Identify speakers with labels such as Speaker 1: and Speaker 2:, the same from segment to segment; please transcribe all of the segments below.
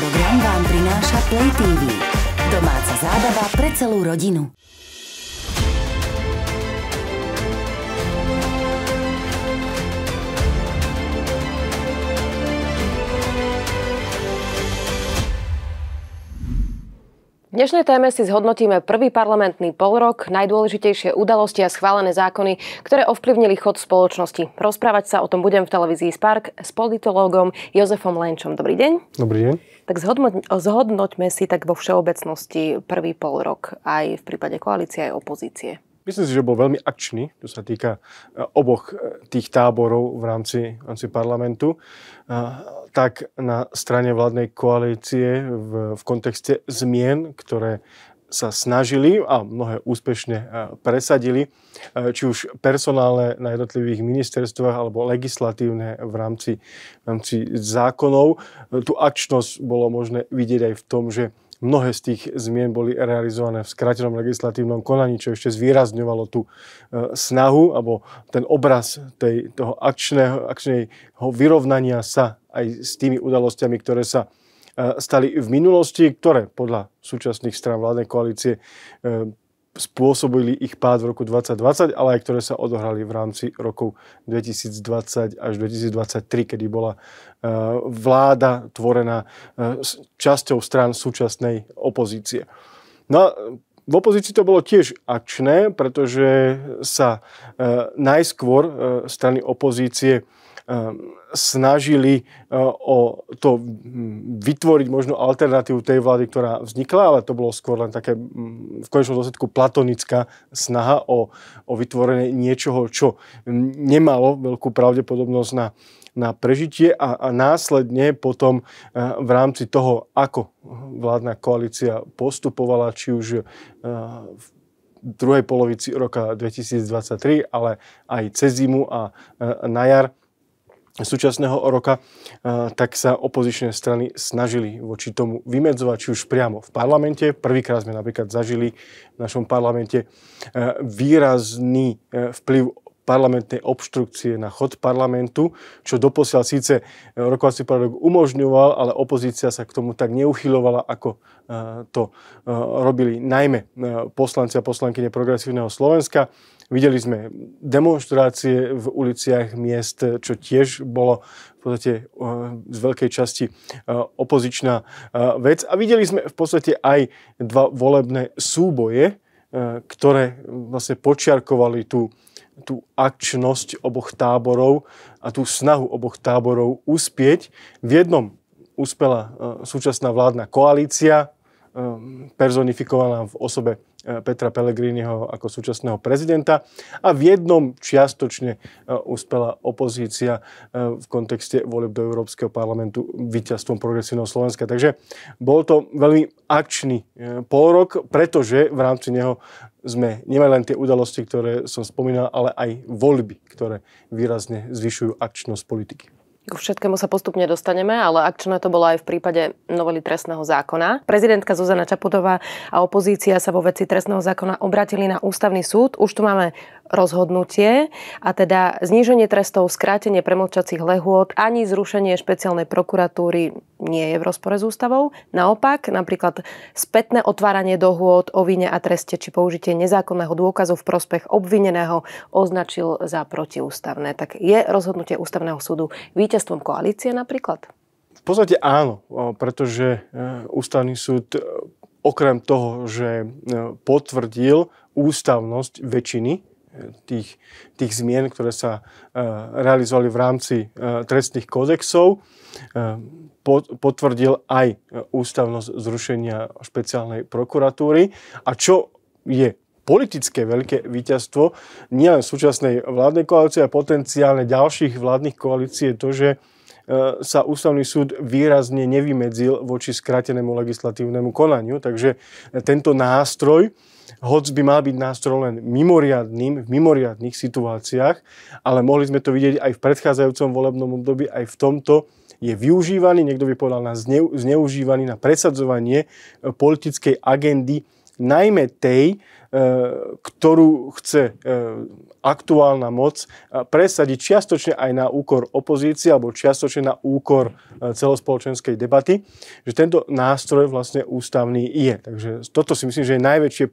Speaker 1: program vám prináša Play TV. Domáca zábava pre celú rodinu.
Speaker 2: V dnešnej téme si zhodnotíme prvý parlamentný polrok, najdôležitejšie udalosti a schválené zákony, ktoré ovplyvnili chod spoločnosti. Rozprávať sa o tom budem v televízii Spark s politológom Jozefom Lenčom. Dobrý deň.
Speaker 3: Dobrý deň.
Speaker 2: Tak zhodnoť, zhodnoťme si tak vo všeobecnosti prvý polrok aj v prípade koalície aj opozície.
Speaker 3: Myslím si, že bol veľmi akčný, čo sa týka e, oboch e, tých táborov v rámci, v rámci parlamentu. E, tak na strane vládnej koalície v, v kontexte zmien, ktoré sa snažili a mnohé úspešne presadili, či už personálne na jednotlivých ministerstvách alebo legislatívne v rámci, v rámci zákonov. Tu akčnosť bolo možné vidieť aj v tom, že Mnohé z tých zmien boli realizované v skratenom legislatívnom konaní, čo ešte zvýrazňovalo tú e, snahu alebo ten obraz tej, toho akčného, akčného vyrovnania sa aj s tými udalosťami, ktoré sa e, stali v minulosti, ktoré podľa súčasných strán vládnej koalície e, spôsobili ich pád v roku 2020, ale aj ktoré sa odohrali v rámci rokov 2020 až 2023, kedy bola e, vláda tvorená e, časťou strán súčasnej opozície. No a v opozícii to bolo tiež akčné, pretože sa najskôr strany opozície snažili eh, o to vytvoriť možno alternatívu tej vlády, ktorá vznikla, ale to bolo skôr len také v konečnom dôsledku platonická snaha o, o vytvorenie niečoho, čo nemalo veľkú pravdepodobnosť na, na prežitie a, a následne potom eh, v rámci toho, ako vládna koalícia postupovala, či už eh, v druhej polovici roka 2023, ale aj cez zimu a na jar, súčasného roka, tak sa opozičné strany snažili voči tomu vymedzovať, či už priamo v parlamente. Prvýkrát sme napríklad zažili v našom parlamente výrazný vplyv parlamentnej obštrukcie na chod parlamentu, čo doposiaľ síce rokovací poriadok umožňoval, ale opozícia sa k tomu tak neuchylovala, ako to robili najmä poslanci a poslankyne progresívneho Slovenska. Videli sme demonstrácie v uliciach miest, čo tiež bolo v podstate eh, z veľkej časti eh, opozičná eh, vec. A videli sme v podstate aj dva volebné súboje, ktoré vlastne počiarkovali tú, tú akčnosť oboch táborov a tú snahu oboch táborov uspieť. V jednom uspela súčasná vládna koalícia, personifikovaná v osobe E, Petra Pellegriniho ako súčasného prezidenta a v jednom čiastočne e, uspela opozícia e, v kontexte volieb do Európskeho parlamentu víťazstvom progresívneho Slovenska. Takže bol to veľmi akčný polrok, pretože v rámci neho sme nemali len tie udalosti, ktoré som spomínal, ale aj voľby, ktoré výrazne zvyšujú akčnosť politiky.
Speaker 2: Ku všetkému sa postupne dostaneme, ale akčné to bolo aj v prípade novely trestného zákona. Prezidentka Zuzana Čaputová a opozícia sa vo veci trestného zákona obratili na ústavný súd. Už tu máme rozhodnutie a teda zníženie trestov, skrátenie premlčacích lehôd ani zrušenie špeciálnej prokuratúry nie je v rozpore s ústavou. Naopak, napríklad spätné otváranie dohôd o vine a treste či použitie nezákonného dôkazu v prospech obvineného označil za protiústavné. Tak je rozhodnutie ústavného súdu víťazstvom koalície napríklad?
Speaker 3: V podstate áno, pretože e, ústavný súd e, okrem toho, že e, potvrdil ústavnosť väčšiny tých, tých zmien, ktoré sa e, realizovali v rámci e, trestných kódexov, e, potvrdil aj ústavnosť zrušenia špeciálnej prokuratúry. A čo je politické veľké víťazstvo nielen súčasnej vládnej koalície a potenciálne ďalších vládnych koalícií je to, že sa ústavný súd výrazne nevymedzil voči skratenému legislatívnemu konaniu. Takže tento nástroj hoc by mal byť nástroj len mimoriadným, v mimoriadných situáciách, ale mohli sme to vidieť aj v predchádzajúcom volebnom období, aj v tomto. Je využívaný, niekto by povedal na zneužívaný na presadzovanie politickej agendy, najmä tej, ktorú chce aktuálna moc presadiť čiastočne aj na úkor opozície alebo čiastočne na úkor celospoločenskej debaty, že tento nástroj vlastne ústavný je. Takže toto si myslím, že je najväčšie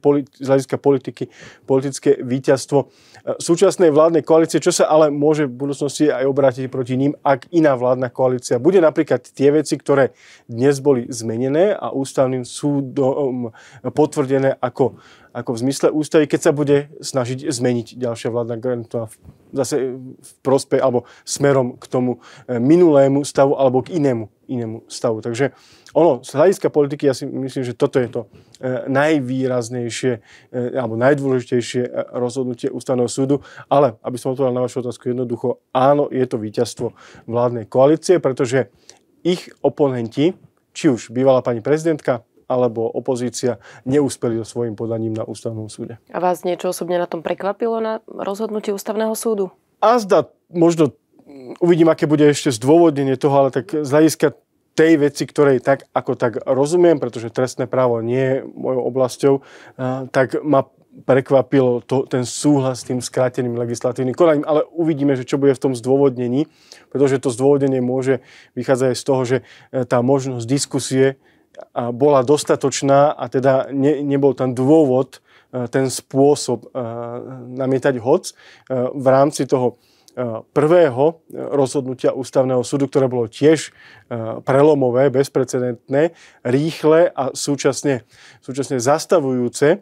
Speaker 3: z hľadiska politiky, politické víťazstvo súčasnej vládnej koalície, čo sa ale môže v budúcnosti aj obrátiť proti ním, ak iná vládna koalícia bude napríklad tie veci, ktoré dnes boli zmenené a ústavným súdom potvrdené ako ako v zmysle ústavy, keď sa bude snažiť zmeniť ďalšia vládna garantúra zase v prospech alebo smerom k tomu e, minulému stavu alebo k inému, inému stavu. Takže ono, z hľadiska politiky ja si myslím, že toto je to e, najvýraznejšie e, alebo najdôležitejšie rozhodnutie ústavného súdu, ale aby som odpovedal na vašu otázku jednoducho, áno, je to víťazstvo vládnej koalície, pretože ich oponenti, či už bývalá pani prezidentka, alebo opozícia neúspeli so svojím podaním na ústavnom súde.
Speaker 2: A vás niečo osobne na tom prekvapilo na rozhodnutí ústavného súdu?
Speaker 3: A zda, možno uvidím, aké bude ešte zdôvodnenie toho, ale tak z hľadiska tej veci, ktorej tak ako tak rozumiem, pretože trestné právo nie je mojou oblasťou, tak ma prekvapilo to, ten súhlas s tým skráteným legislatívnym konaním, ale uvidíme, že čo bude v tom zdôvodnení, pretože to zdôvodnenie môže vychádzať aj z toho, že e, tá možnosť diskusie bola dostatočná a teda ne, nebol tam dôvod e, ten spôsob e, namietať hoc. E, v rámci toho prvého rozhodnutia ústavného súdu, ktoré bolo tiež prelomové, bezprecedentné, rýchle a súčasne, súčasne zastavujúce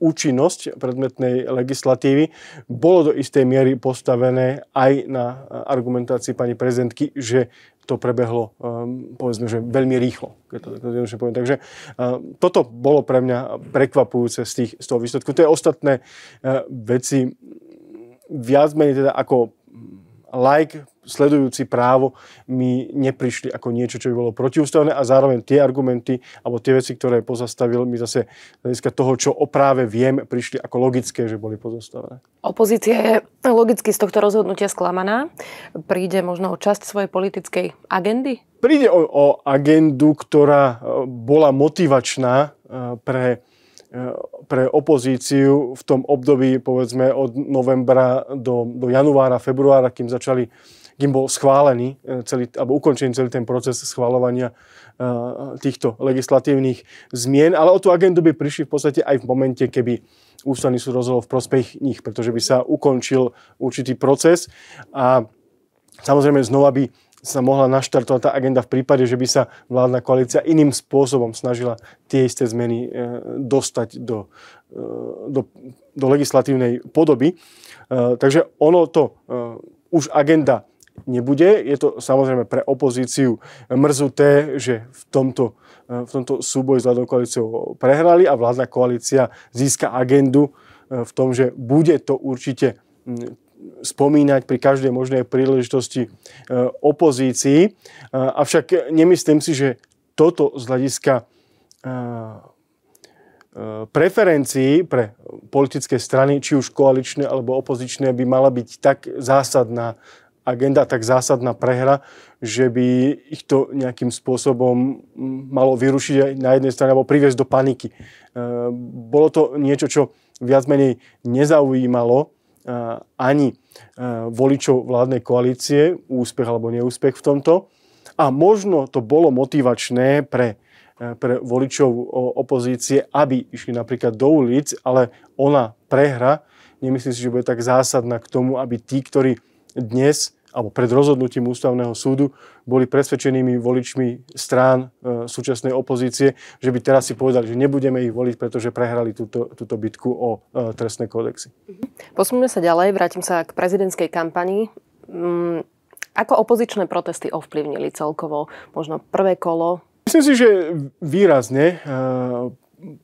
Speaker 3: účinnosť predmetnej legislatívy, bolo do istej miery postavené aj na argumentácii pani prezidentky, že to prebehlo, um, povedzme, že veľmi rýchlo. Keď to, to poviem. Takže uh, toto bolo pre mňa prekvapujúce z, tých, z toho výsledku. Tie ostatné uh, veci viac menej teda ako like sledujúci právo mi neprišli ako niečo, čo by bolo protiústavné a zároveň tie argumenty alebo tie veci, ktoré pozastavil mi zase z toho, čo o práve viem, prišli ako logické, že boli pozastavené.
Speaker 2: Opozícia je logicky z tohto rozhodnutia sklamaná. Príde možno o časť svojej politickej agendy?
Speaker 3: Príde o, o agendu, ktorá e, bola motivačná e, pre e, pre opozíciu v tom období, povedzme, od novembra do, do januára, februára, kým začali kým bol schválený e, celý, alebo ukončený celý ten proces schváľovania e, týchto legislatívnych zmien, ale o tú agendu by prišli v podstate aj v momente, keby ústavný súd rozhodol v prospech nich, pretože by sa ukončil určitý proces a samozrejme znova by sa mohla naštartovať tá agenda v prípade, že by sa vládna koalícia iným spôsobom snažila tie isté zmeny e, dostať do, do, do legislatívnej podoby. Takže ono to už agenda nebude. Je to samozrejme pre opozíciu mrzuté, že v tomto, v tomto súboji s vládnou koalíciou prehrali a vládna koalícia získa agendu e, v tom, že bude to určite spomínať pri každej možnej príležitosti e, opozícii. Avšak nemyslím si, že toto z hľadiska preferencií pre politické strany, či už koaličné alebo opozičné, by mala byť tak zásadná agenda tak zásadná prehra, že by ich to nejakým spôsobom malo vyrušiť aj na jednej strane alebo priviesť do paniky. E, bolo to niečo, čo viac menej nezaujímalo e, ani e, voličov vládnej koalície, úspech alebo neúspech v tomto. A možno to bolo motivačné pre, pre voličov opozície, aby išli napríklad do ulic, ale ona prehra, nemyslím si, že bude tak zásadná k tomu, aby tí, ktorí dnes alebo pred rozhodnutím ústavného súdu boli presvedčenými voličmi strán e, súčasnej opozície, že by teraz si povedali, že nebudeme ich voliť, pretože prehrali túto, túto bitku o e, trestné kódexy.
Speaker 2: Mhm. Posuneme sa ďalej, vrátim sa k prezidentskej kampanii. Mm, ako opozičné protesty ovplyvnili celkovo možno prvé kolo?
Speaker 3: Myslím si, že výrazne.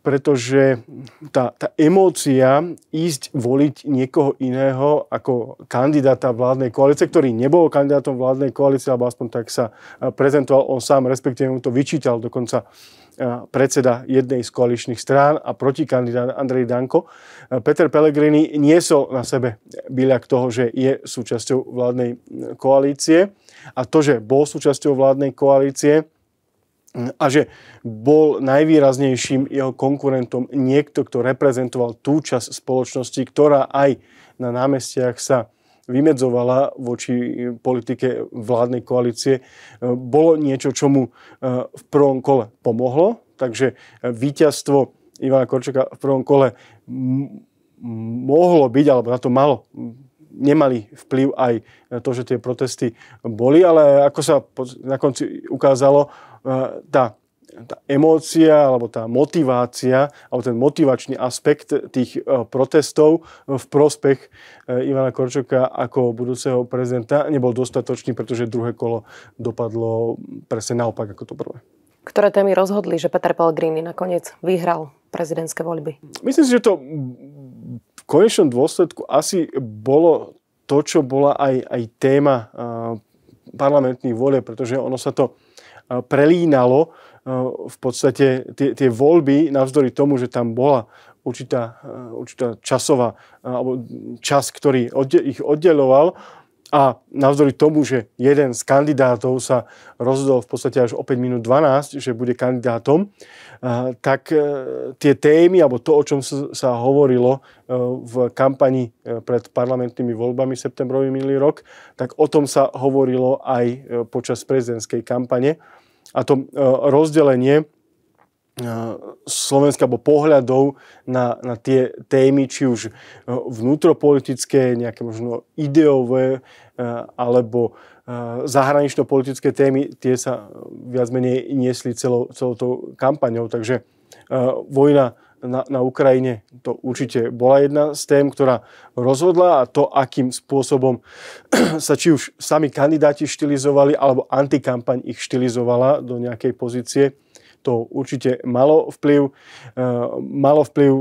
Speaker 3: Pretože tá, tá emócia ísť voliť niekoho iného ako kandidáta vládnej koalície, ktorý nebol kandidátom vládnej koalície, alebo aspoň tak sa eh, prezentoval on sám, respektíve mu to vyčítal dokonca eh, predseda jednej z koaličných strán a protikandidát Andrej Danko. Eh, Peter Pellegrini niesol na sebe byľak toho, že je súčasťou vládnej koalície a to, že bol súčasťou vládnej koalície, a že bol najvýraznejším jeho konkurentom niekto, kto reprezentoval tú časť spoločnosti, ktorá aj na námestiach sa vymedzovala voči politike vládnej koalície, bolo niečo, čo mu v prvom kole pomohlo. Takže víťazstvo Ivana Korčoka v prvom kole mohlo byť, alebo na to malo nemali vplyv aj na to, že tie protesty boli, ale ako sa na konci ukázalo, eh, tá, tá emócia alebo tá motivácia alebo ten motivačný aspekt tých eh, protestov v prospech eh, Ivana Korčoka ako budúceho prezidenta nebol dostatočný, pretože druhé kolo dopadlo presne naopak ako to prvé.
Speaker 2: Ktoré témy rozhodli, že Peter Pellegrini nakoniec vyhral prezidentské voľby?
Speaker 3: Myslím si, že to konečnom dôsledku asi bolo to, čo bola aj, aj téma parlamentných volieb, pretože ono sa to prelínalo v podstate tie, tie voľby, navzdory tomu, že tam bola určitá, určitá časová, alebo čas, ktorý ich oddeloval, a navzdory tomu, že jeden z kandidátov sa rozhodol v podstate až o 5 minút 12, že bude kandidátom, tak e, tie témy, alebo to, o čom sa hovorilo e, v kampani e, pred parlamentnými voľbami septembrový minulý rok, tak o tom sa hovorilo aj počas prezidentskej kampane. A to rozdelenie Slovenska alebo pohľadov na, na tie témy, či už vnútropolitické, nejaké možno ideové alebo zahranično-politické témy, tie sa viac menej niesli celou, celou tou kampaňou. Takže vojna na, na Ukrajine to určite bola jedna z tém, ktorá rozhodla a to, akým spôsobom sa či už sami kandidáti štilizovali alebo antikampaň ich štilizovala do nejakej pozície, to určite malo vplyv. Eh, malo vplyv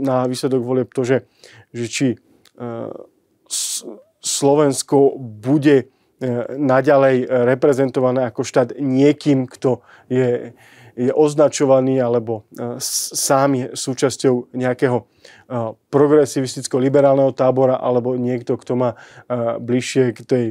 Speaker 3: na výsledok volieb to, že, že či eh, Slovensko bude eh, naďalej reprezentované ako štát niekým, kto je, je označovaný alebo sám je súčasťou nejakého progresivisticko-liberálneho tábora alebo niekto, kto má bližšie k tej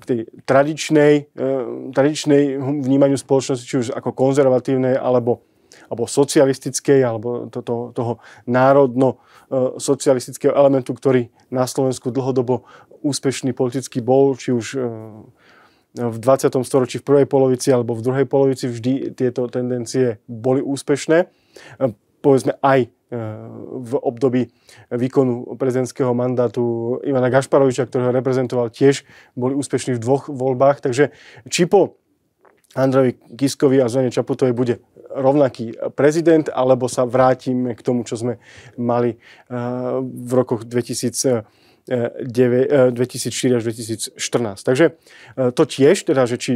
Speaker 3: k tej tradičnej, e, tradičnej vnímaniu spoločnosti, či už ako konzervatívnej, alebo, alebo socialistickej, alebo to, to, toho národno-socialistického elementu, ktorý na Slovensku dlhodobo úspešný politický bol, či už e, v 20. storočí v prvej polovici alebo v druhej polovici vždy tieto tendencie boli úspešné. E, povedzme aj Eh, v období výkonu prezidentského mandátu Ivana Gašparoviča, ktorého reprezentoval tiež, boli úspešní v dvoch voľbách. Takže či po Androvi Kiskovi a Zone Čaputovej bude rovnaký prezident, alebo sa vrátime k tomu, čo sme mali eh, v rokoch 2000 2004 až 2014. Takže eh, to tiež, teda, že či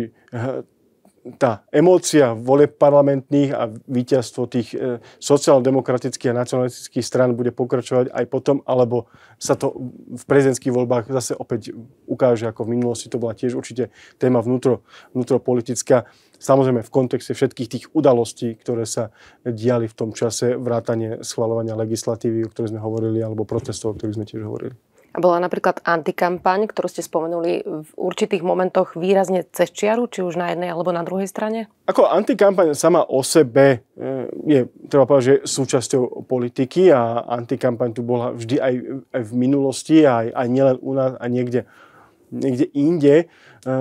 Speaker 3: tá emócia vole parlamentných a víťazstvo tých sociálno-demokratických a nacionalistických stran bude pokračovať aj potom, alebo sa to v prezidentských voľbách zase opäť ukáže, ako v minulosti to bola tiež určite téma vnútro, vnútropolitická. Samozrejme v kontexte všetkých tých udalostí, ktoré sa diali v tom čase, vrátanie schvalovania legislatívy, o ktorej sme hovorili, alebo protestov, o ktorých sme tiež hovorili.
Speaker 2: A bola napríklad antikampaň, ktorú ste spomenuli v určitých momentoch výrazne cez čiaru, či už na jednej alebo na druhej strane?
Speaker 3: Ako antikampaň sama o sebe e, je, treba povedať, že súčasťou politiky a antikampaň tu bola vždy aj, v minulosti, aj, aj nielen u nás a niekde, niekde inde. E,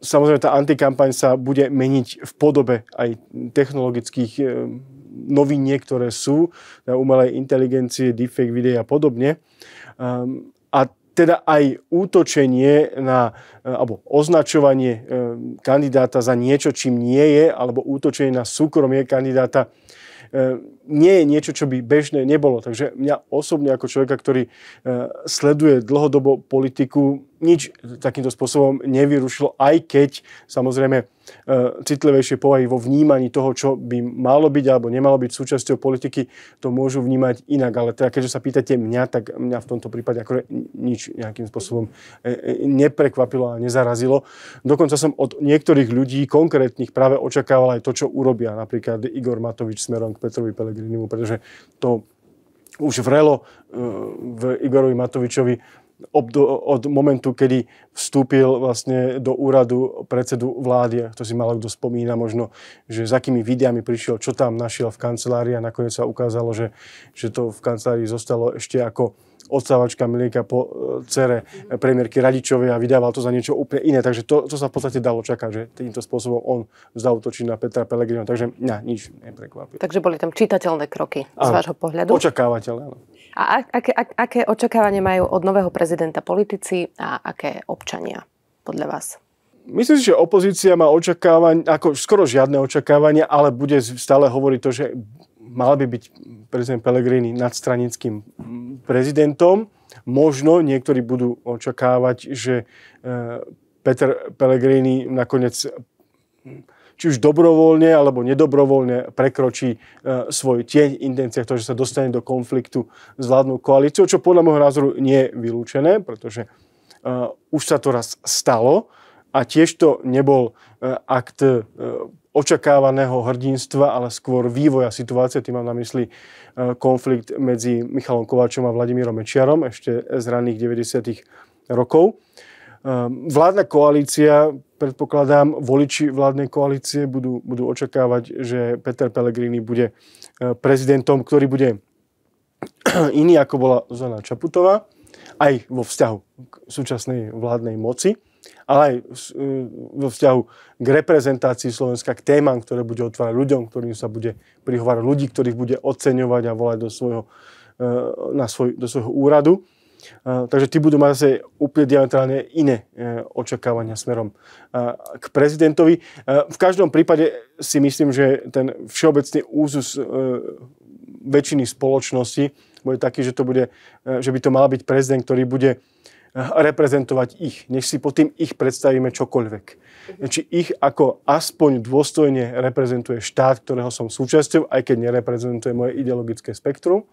Speaker 3: samozrejme, tá antikampaň sa bude meniť v podobe aj technologických e, noviniek, ktoré sú, umelej inteligencie, deepfake videí a podobne. Um, a teda aj útočenie na, e, alebo označovanie e, kandidáta za niečo, čím nie je, alebo útočenie na súkromie kandidáta e, nie je niečo, čo by bežné nebolo. Takže mňa osobne ako človeka, ktorý sleduje dlhodobo politiku, nič takýmto spôsobom nevyrušilo, aj keď samozrejme E, citlivejšie povahy vo vnímaní toho, čo by malo byť alebo nemalo byť súčasťou politiky, to môžu vnímať inak. Ale teda, keďže sa pýtate mňa, tak mňa v tomto prípade ako nič nejakým spôsobom e, e, neprekvapilo a nezarazilo. Dokonca som od niektorých ľudí konkrétnych práve očakával aj to, čo urobia. Napríklad Igor Matovič smerom k Petrovi Pelegrinimu, pretože to už vrelo v Igorovi Matovičovi od momentu, kedy vstúpil vlastne do úradu predsedu vlády. To si malo kto spomína možno, že s akými videami prišiel, čo tam našiel v kancelárii a nakoniec sa ukázalo, že, že to v kancelárii zostalo ešte ako odsávačka mlieka po e, cere premiérky Radičovej a vydával to za niečo úplne iné. Takže to, to sa v podstate dalo čakať, že týmto spôsobom on zautočí na Petra Pellegrino. Takže na, nič neprekvapí.
Speaker 2: Takže boli tam čitateľné kroky z vášho pohľadu?
Speaker 3: Očakávateľné, áno.
Speaker 2: A aké, aké očakávanie majú od nového prezidenta politici a aké občania podľa vás?
Speaker 3: Myslím si, že opozícia má očakávania, ako skoro žiadne očakávania, ale bude stále hovoriť to, že mal by byť prezident Pellegrini nadstranickým prezidentom. Možno niektorí budú očakávať, že e, Peter Pellegrini nakoniec či už dobrovoľne alebo nedobrovoľne prekročí e, svoj tieň intenciách, to, že sa dostane do konfliktu s vládnou koalíciou, čo podľa môjho názoru nie je vylúčené, pretože e, už sa to raz stalo a tiež to nebol akt očakávaného hrdinstva, ale skôr vývoja situácie. Tým mám na mysli e, konflikt medzi Michalom Kováčom a Vladimírom Mečiarom ešte z ranných 90. rokov. E, vládna koalícia, predpokladám, voliči vládnej koalície budú, budú očakávať, že Peter Pellegrini bude e, prezidentom, ktorý bude iný ako bola Zuzana Čaputová, aj vo vzťahu k súčasnej vládnej moci ale aj e, vo vzťahu k reprezentácii Slovenska, k témam, ktoré bude otvárať ľuďom, ktorým sa bude prihovárať ľudí, ktorých bude oceňovať a volať do svojho, e, na svoj, do svojho úradu. E, takže tí budú mať zase úplne diametrálne iné očakávania smerom k prezidentovi. V každom prípade si myslím, že ten všeobecný úzus väčšiny spoločnosti bude taký, že, to bude, že by to mal byť prezident, ktorý bude reprezentovať ich. Nech si pod tým ich predstavíme čokoľvek. Či ich ako aspoň dôstojne reprezentuje štát, ktorého som súčasťou, aj keď nereprezentuje moje ideologické spektrum,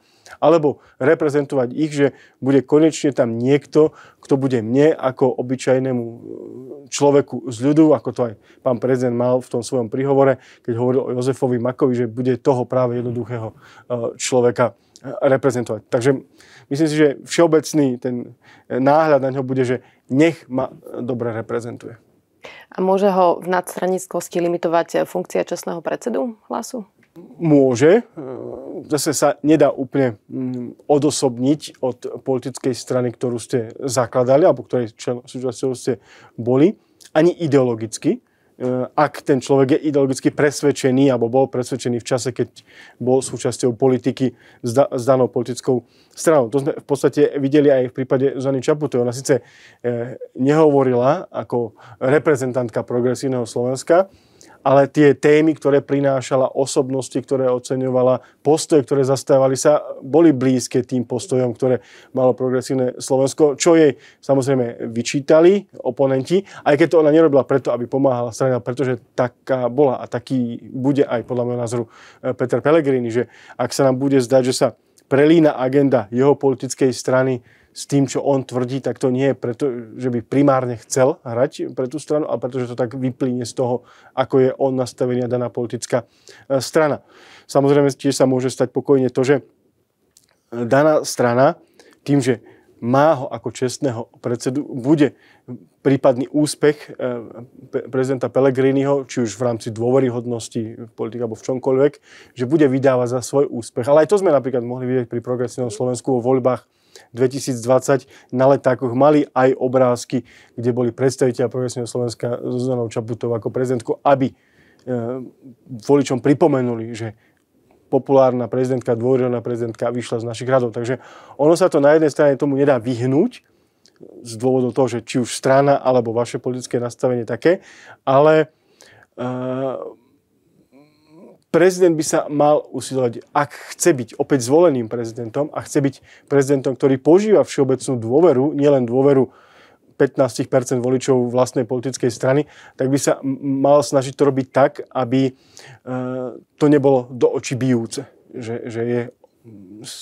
Speaker 3: alebo reprezentovať ich, že bude konečne tam niekto, kto bude mne ako obyčajnému e, človeku z ľudu, ako to aj pán prezident mal v tom svojom príhovore, keď hovoril o Jozefovi Makovi, že bude toho práve jednoduchého e, človeka reprezentovať. Takže myslím si, že všeobecný ten náhľad na ňo bude, že nech ma dobre reprezentuje.
Speaker 2: A môže ho v nadstranickosti limitovať funkcia čestného predsedu hlasu?
Speaker 3: Môže. Zase sa nedá úplne mm, odosobniť od politickej strany, ktorú ste zakladali, alebo ktorej súčasťou ste boli, ani ideologicky. E, ak ten človek je ideologicky presvedčený alebo bol presvedčený v čase, keď bol súčasťou politiky s, da, s danou politickou stranou. To sme v podstate videli aj v prípade Zany Čaputovej. Ona síce e, nehovorila ako reprezentantka progresívneho Slovenska, ale tie témy, ktoré prinášala, osobnosti, ktoré oceňovala, postoje, ktoré zastávali sa, boli blízke tým postojom, ktoré malo progresívne Slovensko, čo jej samozrejme vyčítali oponenti, aj keď to ona nerobila preto, aby pomáhala strane, pretože taká bola a taký bude aj podľa môjho názoru eh, Peter Pellegrini, že ak sa nám bude zdať, že sa prelína agenda jeho politickej strany s tým, čo on tvrdí, tak to nie je preto, že by primárne chcel hrať pre tú stranu, ale pretože to tak vyplíne z toho, ako je on nastavený a daná politická e, strana. Samozrejme, tiež sa môže stať pokojne to, že daná strana tým, že má ho ako čestného predsedu, bude prípadný úspech e, prezidenta Pellegriniho, či už v rámci dôveryhodnosti v alebo v čomkoľvek, že bude vydávať za svoj úspech. Ale aj to sme napríklad mohli vidieť pri progresívnom Slovensku vo voľbách 2020 na letákoch mali aj obrázky, kde boli predstaviteľ progresívneho Slovenska Zuzanou Čaputovou ako prezidentku, aby e, voličom pripomenuli, že populárna prezidentka, dôverená prezidentka vyšla z našich radov. Takže ono sa to na jednej strane tomu nedá vyhnúť, z dôvodu toho, že či už strana alebo vaše politické nastavenie také, ale uh, prezident by sa mal usilovať, ak chce byť opäť zvoleným prezidentom a chce byť prezidentom, ktorý požíva všeobecnú dôveru, nielen dôveru 15% voličov vlastnej politickej strany, tak by sa mal snažiť to robiť tak, aby e, to nebolo do očí bijúce, že, že je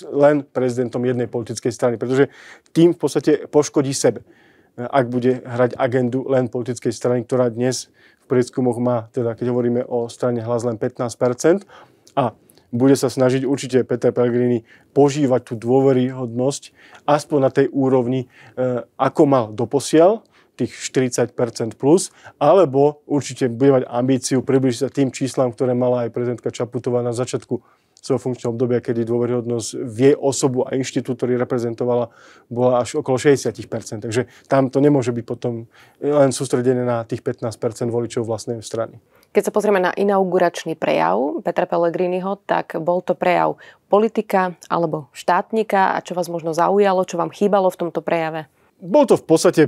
Speaker 3: len prezidentom jednej politickej strany, pretože tým v podstate poškodí sebe, ak bude hrať agendu len politickej strany, ktorá dnes prieskumoch má, teda keď hovoríme o strane hlas len 15%. A bude sa snažiť určite Peter Pellegrini požívať tú dôveryhodnosť aspoň na tej úrovni, e, ako mal doposiaľ, tých 40% plus, alebo určite bude mať ambíciu približiť sa tým číslam, ktoré mala aj prezidentka Čaputová na začiatku svojho funkčného obdobia, kedy dôveryhodnosť v jej osobu a inštitút, ktorý reprezentovala, bola až okolo 60%. Takže tam to nemôže byť potom len sústredené na tých 15% voličov vlastnej strany.
Speaker 2: Keď sa pozrieme na inauguračný prejav Petra Pellegriniho, tak bol to prejav politika alebo štátnika a čo vás možno zaujalo, čo vám chýbalo v tomto prejave?
Speaker 3: Bol to v podstate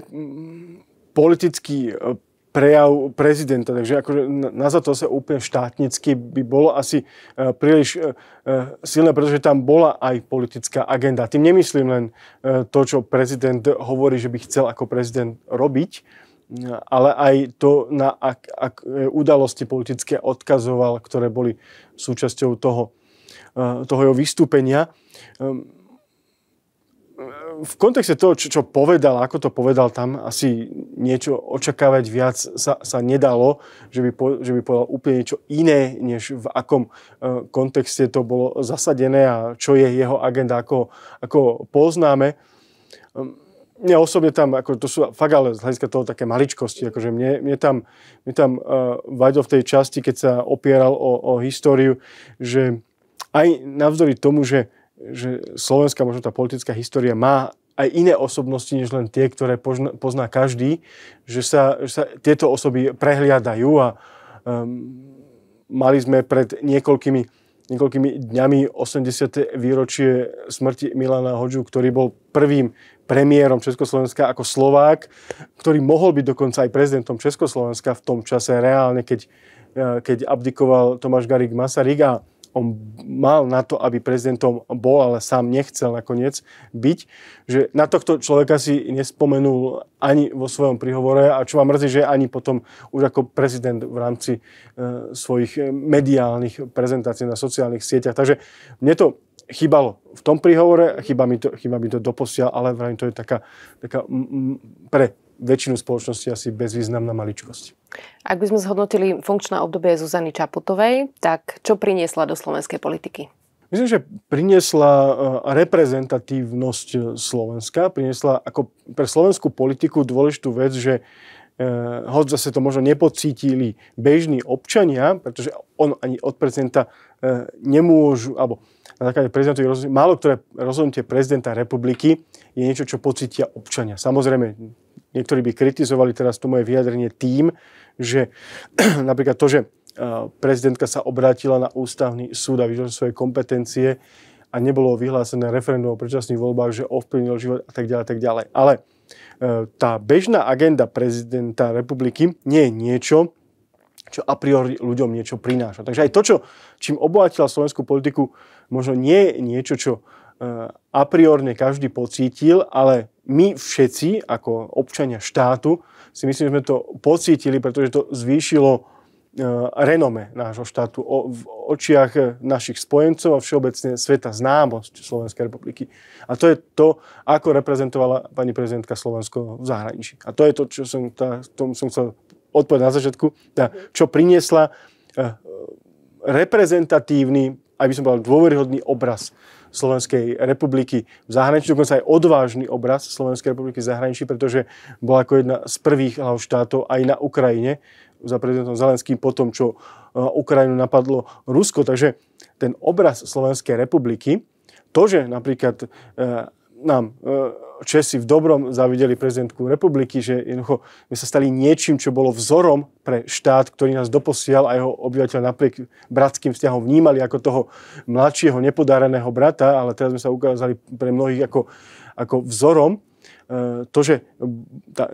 Speaker 3: politický e, prejav prezidenta, takže akože nazvať to sa úplne štátnicky by bolo asi uh, príliš uh, silné, pretože tam bola aj politická agenda. Tým nemyslím len to, čo prezident hovorí, že by chcel ako prezident robiť, ale aj to, na ak, ak udalosti politické odkazoval, ktoré boli súčasťou toho, toho jeho vystúpenia. V kontexte toho, čo, čo povedal, ako to povedal, tam asi niečo očakávať viac sa, sa nedalo, že by, po, že by povedal úplne niečo iné, než v akom uh, kontexte to bolo zasadené a čo je jeho agenda, ako, ako poznáme. Um, mne osobne tam, ako to sú fakt ale z hľadiska toho také maličkosti, akože mne, mne tam, mne tam uh, vadil v tej časti, keď sa opieral o, o históriu, že aj navzdory tomu, že že slovenská možno tá politická história má aj iné osobnosti, než len tie, ktoré pozná, každý, že sa, že sa tieto osoby prehliadajú a um, mali sme pred niekoľkými, niekoľkými dňami 80. výročie smrti Milana Hodžu, ktorý bol prvým premiérom Československa ako Slovák, ktorý mohol byť dokonca aj prezidentom Československa v tom čase reálne, keď, eh, keď abdikoval Tomáš Garik Masaryk a on mal na to, aby prezidentom bol, ale sám nechcel nakoniec byť, že na tohto človeka si nespomenul ani vo svojom príhovore a čo ma mrzí, že ani potom už ako prezident v rámci e, svojich mediálnych prezentácií na sociálnych sieťach. Takže mne to chýbalo v tom príhovore, chýba mi to, chýba mi to doposiaľ, ale vrajím, to je taká, taká pre väčšinu spoločnosti asi bezvýznamná maličkosť.
Speaker 2: Ak by sme zhodnotili funkčné obdobie Zuzany Čaputovej, tak čo priniesla do slovenskej politiky?
Speaker 3: Myslím, že priniesla e, reprezentatívnosť Slovenska, priniesla ako pre slovenskú politiku dôležitú vec, že eh, hoď zase to možno nepocítili bežní občania, pretože on ani od prezidenta eh, nemôžu, alebo na základe prezidentových rozhodnutí, málo ktoré rozhodnutie prezidenta republiky je niečo, čo pocítia občania. Samozrejme, niektorí by kritizovali teraz to moje vyjadrenie tým, že napríklad to, že prezidentka sa obrátila na ústavný súd a vyžil svoje kompetencie a nebolo vyhlásené referendum o predčasných voľbách, že ovplyvnil život a tak ďalej, tak ďalej. Ale e, tá bežná agenda prezidenta republiky nie je niečo, čo a priori ľuďom niečo prináša. Takže aj to, čo, čím obohatila slovenskú politiku, možno nie je niečo, čo e, a priorne každý pocítil, ale my všetci, ako občania štátu, si myslím, že sme to pocítili, pretože to zvýšilo E, renome nášho štátu, v očiach našich spojencov a všeobecne sveta známosť Slovenskej republiky. A to je to, ako reprezentovala pani prezidentka Slovensko v zahraničí. A to je to, čo som, tá, tom som chcel odpovedať na začiatku, tá, čo priniesla uh, reprezentatívny, aj by som povedal dôveryhodný obraz Slovenskej republiky v zahraničí, dokonca aj odvážny obraz Slovenskej republiky v zahraničí, pretože bola ako jedna z prvých hlav štátov aj na Ukrajine, za prezidentom Zelenským po tom, čo e, Ukrajinu napadlo Rusko. Takže ten obraz Slovenskej republiky, to, že napríklad e, nám e, Česi v dobrom zavideli prezidentku republiky, že jednoducho my sa stali niečím, čo bolo vzorom pre štát, ktorý nás doposiaľ a jeho obyvateľ napriek bratským vzťahom vnímali ako toho mladšieho nepodareného brata, ale teraz sme sa ukázali pre mnohých ako, ako vzorom to, že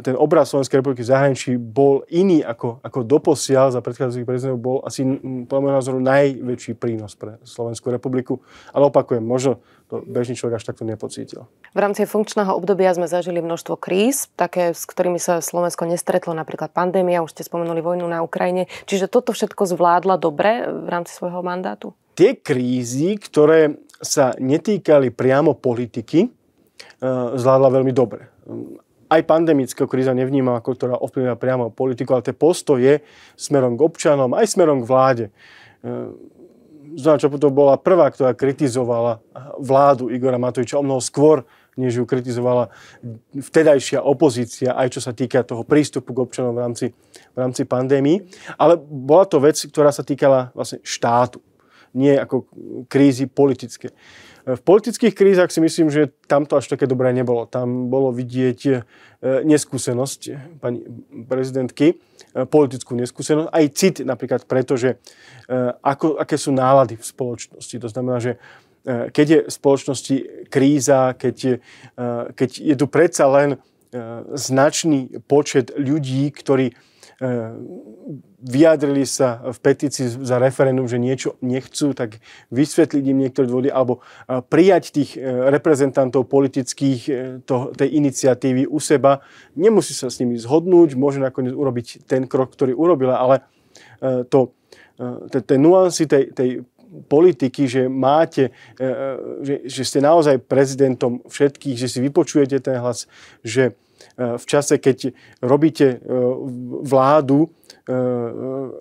Speaker 3: ten obraz Slovenskej republiky v zahraničí bol iný ako, ako doposiaľ za predchádzajúcich prezidentov, bol asi po môjho názoru najväčší prínos pre Slovenskú republiku. Ale opakujem, možno to bežný človek až takto nepocítil.
Speaker 2: V rámci funkčného obdobia sme zažili množstvo kríz, také, s ktorými sa Slovensko nestretlo, napríklad pandémia, už ste spomenuli vojnu na Ukrajine. Čiže toto všetko zvládla dobre v rámci svojho mandátu?
Speaker 3: Tie krízy, ktoré sa netýkali priamo politiky, zvládla veľmi dobre. Aj pandemická kríza nevnímam ako ktorá ovplyvňuje priamo politiku, ale tie postoje smerom k občanom, aj smerom k vláde. Eh, Zuzana Čaputová bola prvá, ktorá kritizovala vládu Igora Matoviča o mnoho skôr, než ju kritizovala vtedajšia opozícia, aj čo sa týka toho prístupu k občanom v rámci, v rámci pandémii. Ale bola to vec, ktorá sa týkala vlastne štátu, nie ako krízy politické. V politických krízach si myslím, že tam to až také dobré nebolo. Tam bolo vidieť e, neskúsenosť pani prezidentky, e, politickú neskúsenosť, aj cit napríklad preto, že e, ako, aké sú nálady v spoločnosti. To znamená, že keď je v spoločnosti kríza, keď, keď je tu predsa len značný počet ľudí, ktorí vyjadrili sa v petícii za referendum, že niečo nechcú, tak vysvetliť im niektoré dôvody alebo prijať tých e, reprezentantov politických to, tej iniciatívy u seba. Nemusí sa s nimi zhodnúť, môže nakoniec urobiť ten krok, ktorý urobila, ale to, tie nuancy tej, tej politiky, že máte, že, že ste naozaj prezidentom všetkých, že si vypočujete ten hlas, že v čase, keď robíte vládu, E,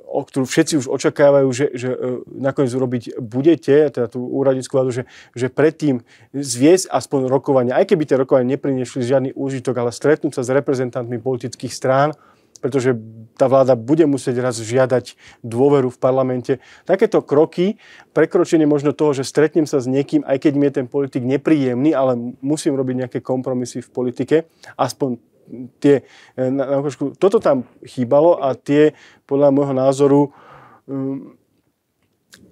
Speaker 3: o ktorú všetci už očakávajú, že, že nakoniec urobiť budete, teda tú úradnickú vládu, že, že predtým zviesť aspoň rokovania, aj keby tie rokovania nepriniešli žiadny úžitok, ale stretnúť sa s reprezentantmi politických strán, pretože tá vláda bude musieť raz žiadať dôveru v parlamente. Takéto kroky, prekročenie možno toho, že stretnem sa s niekým, aj keď mi je ten politik nepríjemný, ale musím robiť nejaké kompromisy v politike, aspoň tie, e, na, na toto tam chýbalo a tie podľa môjho názoru um,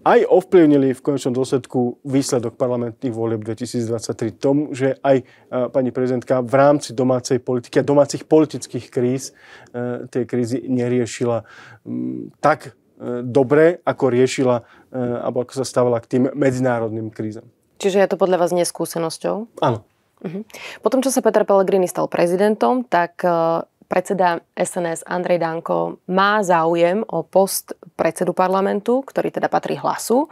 Speaker 3: aj ovplyvnili v konečnom dôsledku výsledok parlamentných volieb 2023 tomu, že aj pani prezidentka v rámci domácej politiky a domácich politických kríz e, tej krízy neriešila um, tak e, dobre, ako riešila alebo ako sa stávala k tým medzinárodným krízam.
Speaker 2: Čiže je to podľa vás neskúsenosťou?
Speaker 3: Áno.
Speaker 2: Uh-huh. Potom, čo sa Peter Pellegrini stal prezidentom, tak predseda SNS Andrej Danko má záujem o post predsedu parlamentu, ktorý teda patrí hlasu.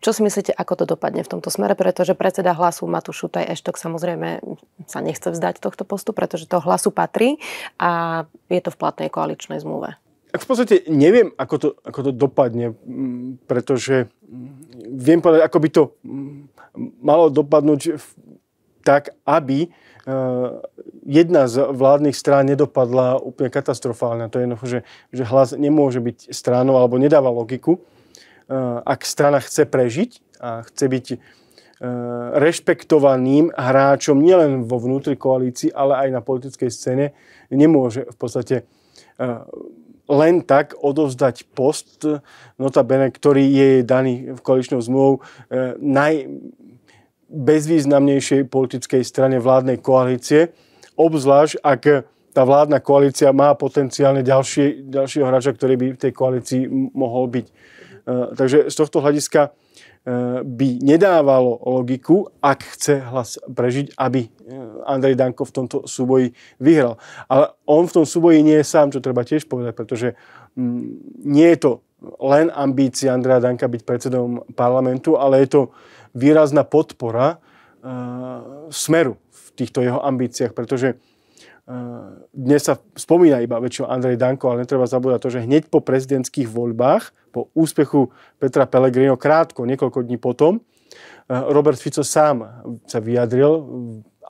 Speaker 2: Čo si myslíte, ako to dopadne v tomto smere? Pretože predseda hlasu Matúš Šutaj Eštok samozrejme sa nechce vzdať tohto postu, pretože to hlasu patrí a je to v platnej koaličnej zmluve.
Speaker 3: V podstate neviem, ako to, ako to dopadne, pretože viem povedať, ako by to malo dopadnúť tak, aby jedna z vládnych strán nedopadla úplne katastrofálne. To je jednoducho, že, že hlas nemôže byť stranou alebo nedáva logiku. E, ak strana chce prežiť a chce byť e, rešpektovaným hráčom nielen vo vnútri koalícii, ale aj na politickej scéne, nemôže v podstate len tak odovzdať post, notabene, ktorý je daný v koaličnou zmluvou, naj, bezvýznamnejšej politickej strane vládnej koalície, obzvlášť ak tá vládna koalícia má potenciálne ďalšie, ďalšieho hráča, ktorý by v tej koalícii mohol byť. E, takže z tohto hľadiska e, by nedávalo logiku, ak chce hlas prežiť, aby e, Andrej Danko v tomto súboji vyhral. Ale on v tom súboji nie je sám, čo treba tiež povedať, pretože nie je to len ambícia Andreja Danka byť predsedom parlamentu, ale je to výrazná podpora uh, smeru v týchto jeho ambíciách, pretože uh, dnes sa spomína iba väčšinou Andrej Danko, ale netreba zabúdať to, že hneď po prezidentských voľbách, po úspechu Petra Pellegrino, krátko, niekoľko dní potom, uh, Robert Fico sám sa vyjadril,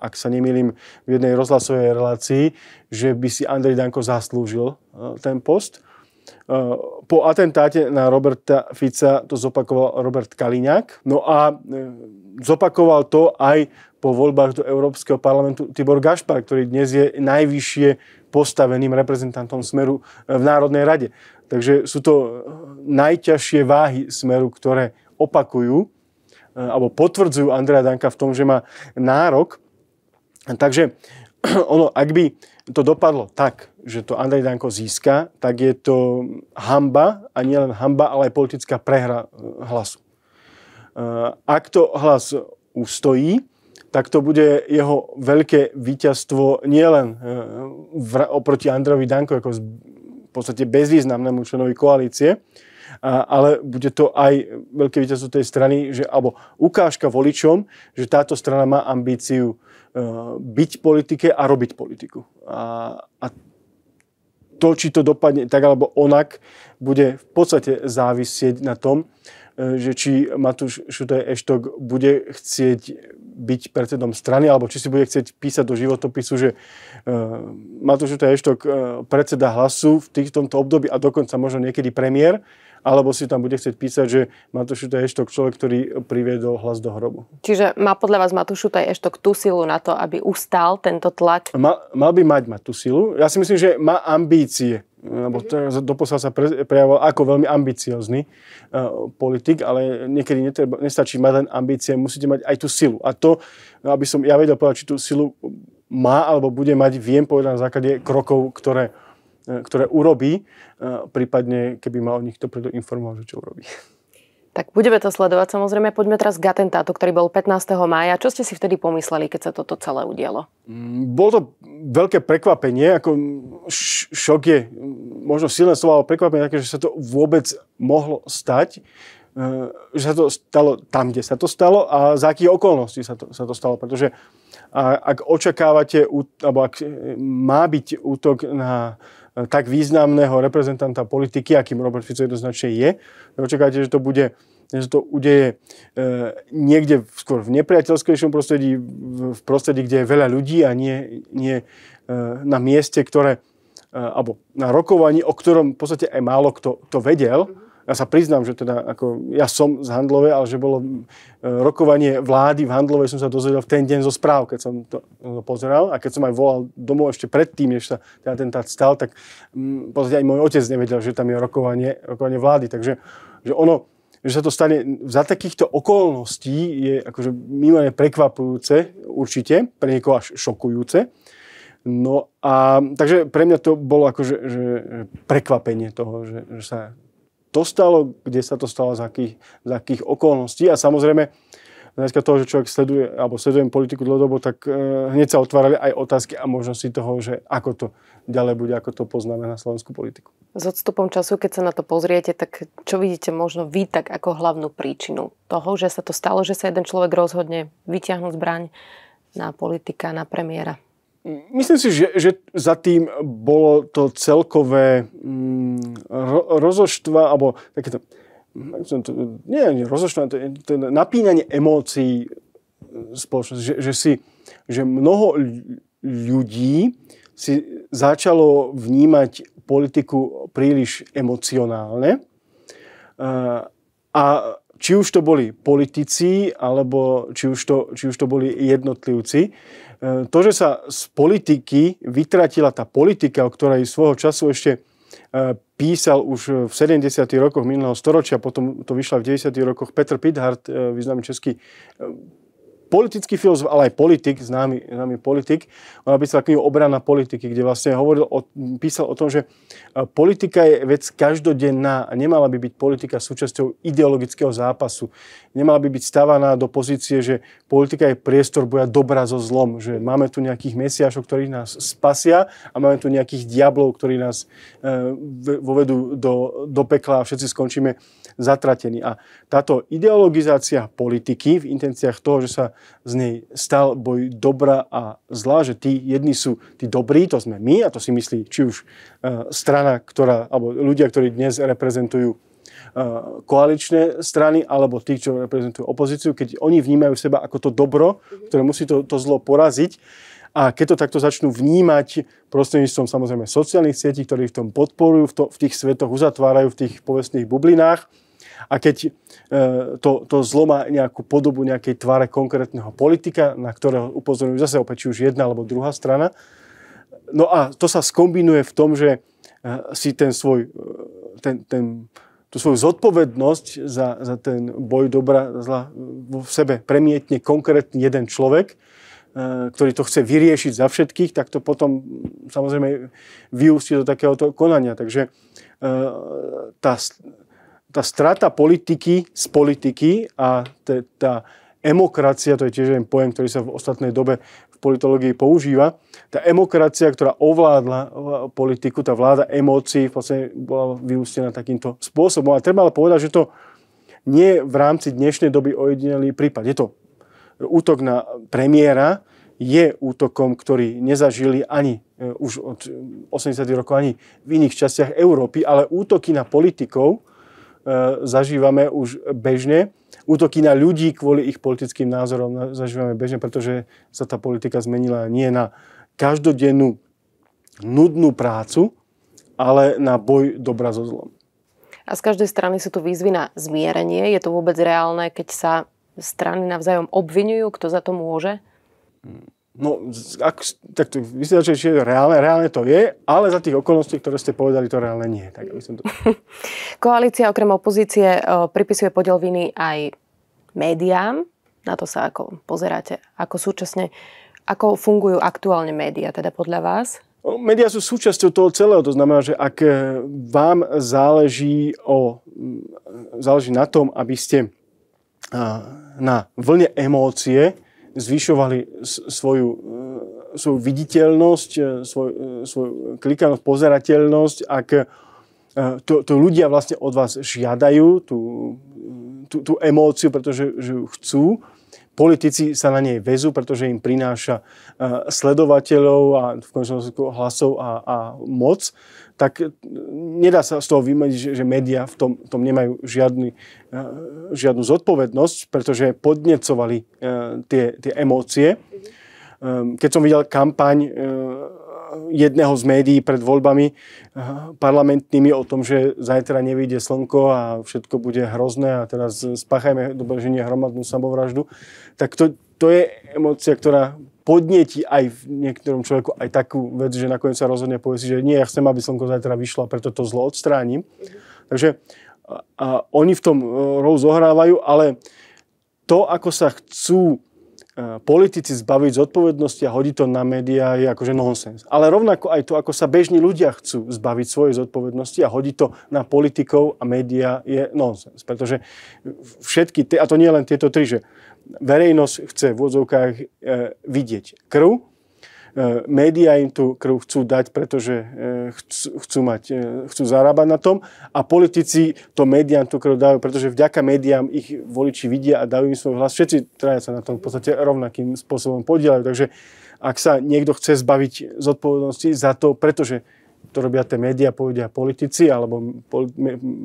Speaker 3: ak sa nemýlim, v jednej rozhlasovej relácii, že by si Andrej Danko zaslúžil ten post. Eh, po atentáte na Roberta Fica to zopakoval Robert Kaliňák. No a eh, zopakoval to aj po voľbách do Európskeho parlamentu Tibor Gašpar, ktorý dnes je najvyššie postaveným reprezentantom Smeru eh, v Národnej rade. Takže sú to najťažšie váhy Smeru, ktoré opakujú alebo potvrdzujú Andreja Danka v tom, že má nárok. Takže ono, ak by to dopadlo tak, že to Andrej Danko získa, tak je to hamba, a nie len hamba, ale aj politická prehra e, hlasu. E, ak to hlas ustojí, tak to bude jeho veľké víťazstvo nielen e, oproti Androvi Danko ako v podstate bezvýznamnému členovi koalície, ale bude to aj veľké víťazstvo tej strany, že, alebo ukážka voličom, že táto strana má ambíciu byť v politike a robiť politiku. A, a to, či to dopadne tak alebo onak, bude v podstate závisieť na tom, e, že či Matúš Šutaj Eštok bude chcieť byť predsedom strany, alebo či si bude chcieť písať do životopisu, že uh, Matúš Šutaj Eštok predseda hlasu v tomto období a dokonca možno niekedy premiér, alebo si tam bude chcieť písať, že Matúš Šutaj Eštok človek, ktorý priviedol hlas do hrobu.
Speaker 2: Čiže má podľa vás Matúš Šutaj Eštok tú silu na to, aby ustal tento tlak?
Speaker 3: Mal, mal by mať mať tú silu. Ja si myslím, že má ambície lebo to, doposiaľ sa pre, prejavoval ako veľmi ambiciózny uh, politik, ale niekedy netreba, nestačí mať len ambície, musíte mať aj tú silu. A to, aby som ja vedel povedať, či tú silu má alebo bude mať, viem povedať na základe krokov, ktoré ktoré urobí, e, prípadne keby mal o nich dopredu informoval, že čo urobí.
Speaker 2: Tak budeme to sledovať samozrejme. Poďme teraz k atentátu, ktorý bol 15. mája. Čo ste si vtedy pomysleli, keď sa toto celé udialo?
Speaker 3: Mm, bolo to veľké prekvapenie. Ako šok je možno silné slovo, ale prekvapenie také, že sa to vôbec mohlo stať. E, že sa to stalo tam, kde sa to stalo a za akých okolností sa to, sa to stalo. Pretože ak očakávate, alebo ak má byť útok na tak významného reprezentanta politiky, akým Robert Fico jednoznačne je. Očakávate, že to bude že to udeje e, niekde skôr v nepriateľskejšom prostredí, v, v prostredí, kde je veľa ľudí a nie, nie e, na mieste, ktoré, e, alebo na rokovaní, o ktorom v podstate aj málo kto to vedel. Mm-hmm ja sa priznám, že teda ako ja som z Handlovej, ale že bolo e, rokovanie vlády v Handlovej som sa dozvedel v ten deň zo správ, keď som to, pozeral a keď som aj volal domov ešte predtým, než sa ten atentát stal, tak v podstate aj môj otec nevedel, že tam je rokovanie, rokovanie vlády. Takže že ono, že sa to stane za takýchto okolností je akože mimoriadne prekvapujúce určite, pre niekoho až šokujúce. No a takže pre mňa to bolo akože že, že prekvapenie toho, že, že sa to stalo, kde sa to stalo, za akých, za akých okolností. A samozrejme, z toho, že človek sleduje, alebo sledujem politiku dlhodobo, tak e, hneď sa otvárali aj otázky a možnosti toho, že ako to ďalej bude, ako to poznáme na slovenskú politiku.
Speaker 2: S odstupom času, keď sa na to pozriete, tak čo vidíte možno vy tak ako hlavnú príčinu toho, že sa to stalo, že sa jeden človek rozhodne vyťahnuť zbraň na politika, na premiéra?
Speaker 3: Myslím si, že, že za tým bolo to celkové mm, ro, rozoštva, alebo takéto, nie, nie rozoštva, to to napínanie emócií spoločnosti, že, že, si, že mnoho ľudí si začalo vnímať politiku príliš emocionálne. A či už to boli politici, alebo či už to, či už to boli jednotlivci, to, že sa z politiky vytratila tá politika, o ktorej svojho času ešte e, písal už v 70. rokoch minulého storočia, potom to vyšlo v 90. rokoch Petr Pithart, e, významný český e, politický filozof, ale aj politik, známy, známy politik. On napísal knihu Obrana politiky, kde vlastne hovoril o, písal o tom, že politika je vec každodenná a nemala by byť politika súčasťou ideologického zápasu. Nemala by byť stávaná do pozície, že politika je priestor boja dobra so zlom, že máme tu nejakých mesiašov, ktorí nás spasia a máme tu nejakých diablov, ktorí nás e, vovedú do, do pekla a všetci skončíme zatratení. A táto ideologizácia politiky v intenciách toho, že sa z nej stal boj dobra a zla, že tí jedni sú tí dobrí, to sme my a to si myslí či už uh, strana, ktorá, alebo ľudia, ktorí dnes reprezentujú koaličné strany alebo tí, čo reprezentujú opozíciu, keď oni vnímajú seba ako to dobro, ktoré musí to, to zlo poraziť, a keď to takto začnú vnímať prostredníctvom samozrejme sociálnych sietí, ktorí v tom podporujú, v, to, v tých svetoch uzatvárajú, v tých povestných bublinách, a keď e, to, to zlo má nejakú podobu nejakej tvare konkrétneho politika, na ktorého upozorňujú zase opäť či už jedna alebo druhá strana, no a to sa skombinuje v tom, že e, si ten svoj, e, ten, ten, tú svoju zodpovednosť za, za ten boj dobra zla v sebe premietne konkrétny jeden človek, ktorý to chce vyriešiť za všetkých, tak to potom samozrejme vyústi do takéhoto konania. Takže tá, tá strata politiky z politiky a tá emokracia, to je tiež jeden pojem, ktorý sa v ostatnej dobe politológii používa, tá emokracia, ktorá ovládla politiku, tá vláda emócií vlastne bola vyústená takýmto spôsobom. A treba ale povedať, že to nie v rámci dnešnej doby ojedinelý prípad. Je to útok na premiéra, je útokom, ktorý nezažili ani e, už od 80. rokov, ani v iných častiach Európy, ale útoky na politikov e, zažívame už bežne. Útoky na ľudí kvôli ich politickým názorom zažívame bežne, pretože sa tá politika zmenila nie na každodennú nudnú prácu, ale na boj dobra so zlom.
Speaker 2: A z každej strany sú tu výzvy na zmierenie. Je to vôbec reálne, keď sa strany navzájom obvinujú? Kto za to môže?
Speaker 3: No, ak, tak to vysiela, že je reálne, reálne to je, ale za tých okolností, ktoré ste povedali, to reálne nie. Tak aby som to...
Speaker 2: Koalícia okrem opozície pripisuje podiel viny aj médiám. Na to sa ako pozeráte. Ako súčasne, ako fungujú aktuálne médiá, teda podľa vás?
Speaker 3: Média sú súčasťou toho celého, to znamená, že ak e, vám záleží, o, záleží na tom, aby ste na vlne emócie zvyšovali svoju, e, svoju viditeľnosť, e, svoj, svoju klikanosť, pozerateľnosť, ak to, to ľudia vlastne od vás žiadajú, tú, tú, tú emóciu, pretože že ju chcú, Politici sa na nej vezú, pretože im prináša e, sledovateľov a v končnom hlasov a, a moc, tak e, nedá sa z toho vymeniť, že, že médiá v tom, tom nemajú žiadny, e, žiadnu zodpovednosť, pretože podnecovali tie, tie emócie. Keď som videl kampaň jedného z médií pred voľbami eh, parlamentnými o tom, že zajtra nevyjde slnko a všetko bude hrozné a teraz spáchajme dobrženie hromadnú samovraždu, tak to, to je emocia, ktorá podnieti aj v niektorom človeku aj takú vec, že nakoniec sa rozhodne povie si, že nie, ja chcem, aby slnko zajtra vyšlo a preto to zlo odstránim. Takže a, a oni v tom eh, rolu zohrávajú, ale to, ako sa chcú politici zbaviť zodpovednosti a hodiť to na médiá je akože nonsens. Ale rovnako aj to, ako sa bežní ľudia chcú zbaviť svojej zodpovednosti a hodiť to na politikov a médiá je nonsens. Pretože všetky, a to nie len tieto tri, že verejnosť chce v odzovkách e, vidieť krv, médiá im tú krv chcú dať, pretože e, chcú, mať, e, chcú zarábať na tom a politici to médiám tú krv dajú, pretože vďaka médiám ich voliči vidia a dajú im svoj hlas. Všetci traja sa na tom v podstate rovnakým spôsobom podielajú. Takže ak sa niekto chce zbaviť zodpovednosti za to, pretože to robia tie médiá, povedia politici, alebo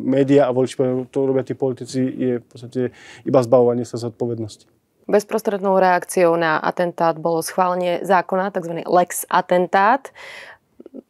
Speaker 3: médiá a voliči, to robia tí politici, je v podstate iba zbavovanie sa zodpovednosti.
Speaker 2: Bezprostrednou reakciou na atentát bolo schválenie zákona, tzv. lex atentát.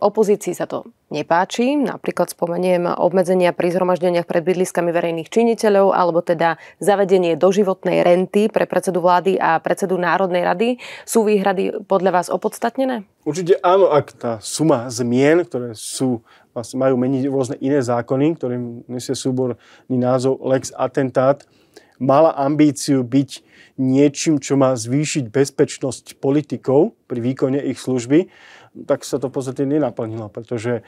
Speaker 2: Opozícii sa to nepáči, napríklad spomeniem obmedzenia pri zhromaždeniach pred bydliskami verejných činiteľov alebo teda zavedenie doživotnej renty pre predsedu vlády a predsedu Národnej rady. Sú výhrady podľa vás opodstatnené?
Speaker 3: Určite áno, ak tá suma zmien, ktoré sú, vlastne majú meniť rôzne iné zákony, ktorým nesie súborný názov Lex Atentát, mala ambíciu byť niečím, čo má zvýšiť bezpečnosť politikov pri výkone ich služby, tak sa to v podstate nenaplnilo, pretože e,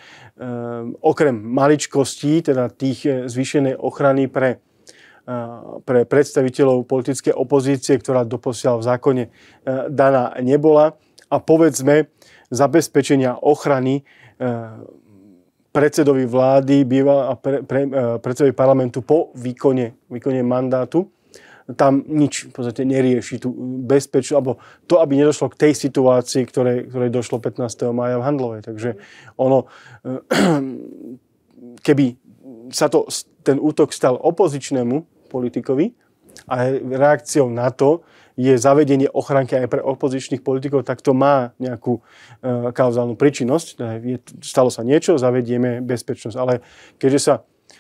Speaker 3: okrem maličkostí, teda tých eh, zvýšenej ochrany pre, e, pre predstaviteľov politickej opozície, ktorá doposiaľ v zákone e, daná nebola, a povedzme zabezpečenia ochrany e, predsedovi vlády býval a pre, pre, predsedovi parlamentu po výkone, výkone mandátu tam nič v podstate nerieši tú bezpečnosť, alebo to, aby nedošlo k tej situácii, ktorej, ktorej došlo 15. maja v Handlovej. Takže ono, keby sa to, ten útok stal opozičnému politikovi a reakciou na to je zavedenie ochranky aj pre opozičných politikov, tak to má nejakú e, kauzálnu príčinnosť. Je, stalo sa niečo, zavedieme bezpečnosť. Ale keďže sa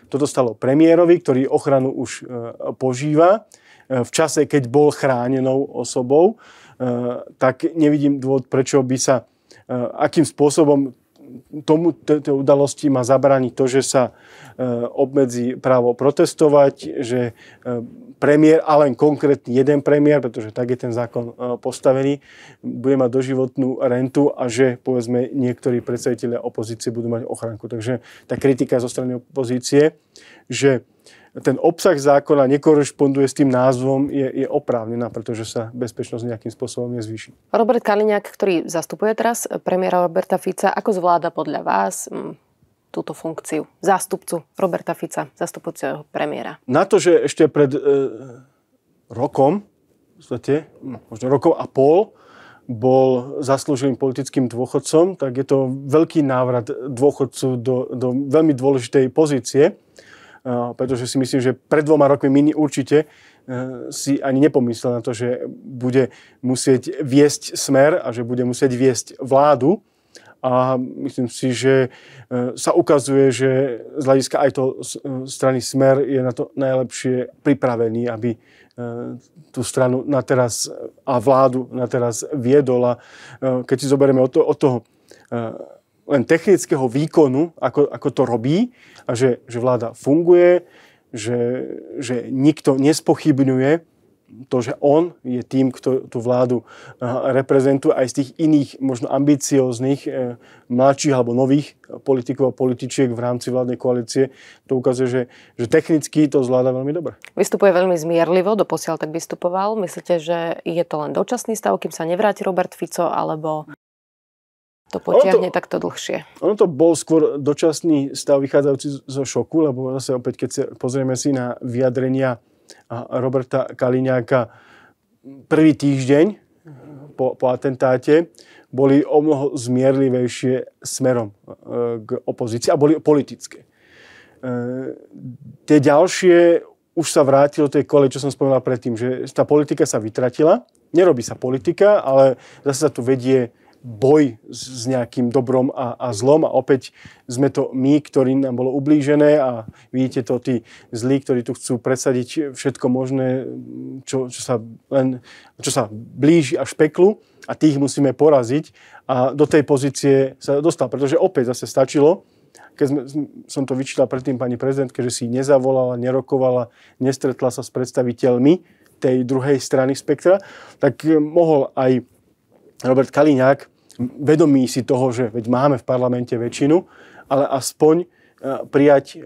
Speaker 3: toto stalo premiérovi, ktorý ochranu už e, požíva, v čase, keď bol chránenou osobou, eh, tak nevidím dôvod, prečo by sa, eh, akým spôsobom tomu, tejto udalosti má zabrániť to, že sa obmedzí právo protestovať, že premiér, a len konkrétny jeden premiér, pretože tak je ten zákon postavený, bude mať doživotnú rentu a že povedzme niektorí predstaviteľe opozície budú mať ochranku. Takže tá kritika zo strany opozície, že ten obsah zákona nekorešponduje s tým názvom, je, je oprávnená, pretože sa bezpečnosť nejakým spôsobom nezvýši.
Speaker 2: Robert Kaliňák, ktorý zastupuje teraz premiéra Roberta Fica, ako zvláda podľa vás m, túto funkciu zástupcu Roberta Fica, zastupujúceho premiéra?
Speaker 3: Na to, že ešte pred e, rokom, v podstate, no, možno rokov a pol, bol zaslúženým politickým dôchodcom, tak je to veľký návrat dôchodcu do, do veľmi dôležitej pozície, pretože si myslím, že pred dvoma rokmi Mini určite si ani nepomyslel na to, že bude musieť viesť smer a že bude musieť viesť vládu. A myslím si, že sa ukazuje, že z hľadiska aj to strany Smer je na to najlepšie pripravený, aby E, tú stranu na teraz a vládu na teraz viedol. A e, keď si zoberieme od, to, od toho e, len technického výkonu, ako, ako to robí a že, že vláda funguje, že, že nikto nespochybňuje to, že on je tým, kto tú vládu reprezentuje aj z tých iných možno ambicióznych e, mladších alebo nových politikov a političiek v rámci vládnej koalície, to ukazuje, že, že technicky to zvláda veľmi dobre.
Speaker 2: Vystupuje veľmi zmierlivo, doposiaľ tak vystupoval. Myslíte, že je to len dočasný stav, kým sa nevráti Robert Fico, alebo to potiahne ono to, takto dlhšie?
Speaker 3: Ono to bol skôr dočasný stav vychádzajúci zo šoku, lebo zase opäť, keď sa pozrieme si na vyjadrenia Roberta Kaliňáka prvý týždeň po, po atentáte boli o mnoho zmierlivejšie smerom e, k opozícii a boli politické. E, tie ďalšie už sa vrátilo tej kole, čo som spomínal predtým, že tá politika sa vytratila, nerobí sa politika, ale zase sa tu vedie boj s nejakým dobrom a, a zlom. A opäť sme to my, ktorí nám bolo ublížené a vidíte to tí zlí, ktorí tu chcú presadiť všetko možné, čo, čo, sa, len, čo sa blíži až peklu. A tých musíme poraziť a do tej pozície sa dostal, pretože opäť zase stačilo, keď sme, som to vyčítal predtým pani prezidentke, že si nezavolala, nerokovala, nestretla sa s predstaviteľmi tej druhej strany spektra, tak mohol aj Robert Kaliňák, vedomí si toho, že veď máme v parlamente väčšinu, ale aspoň e, prijať e,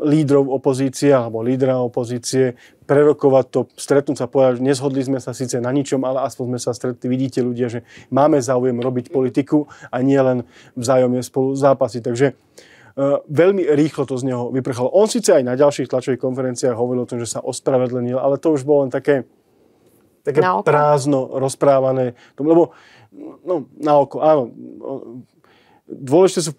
Speaker 3: lídrov opozície alebo lídra opozície, prerokovať to, stretnúť sa, povedať, že nezhodli sme sa síce na ničom, ale aspoň sme sa stretli. Vidíte ľudia, že máme záujem robiť politiku a nie len vzájomne spolu zápasy. Takže uh, veľmi rýchlo to z neho vyprchalo. On síce aj na ďalších tlačových konferenciách hovoril o tom, že sa ospravedlenil, ale to už bolo len také, také prázdno rozprávané. Lebo no, na oko, áno. Dôležité sú